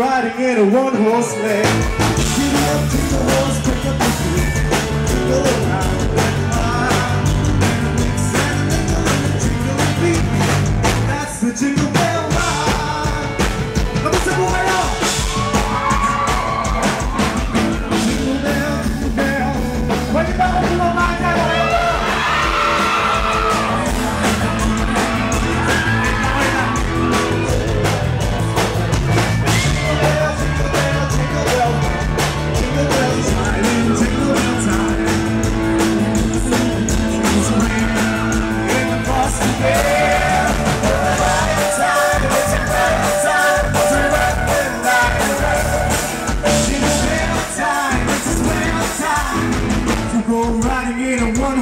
riding in a one-horse sleigh.